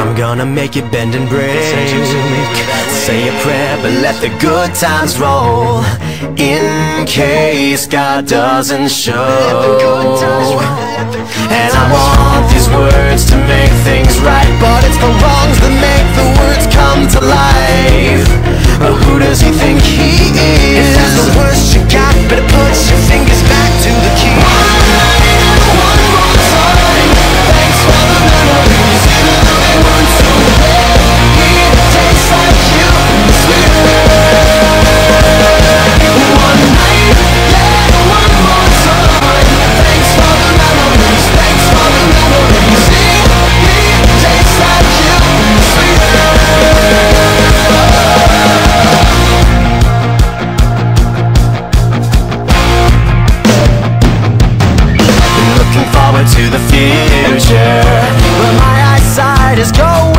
I'm gonna make you bend and break. Say a prayer but let the good times roll. In case God doesn't show. And I want these words to make things future But my eyesight is going.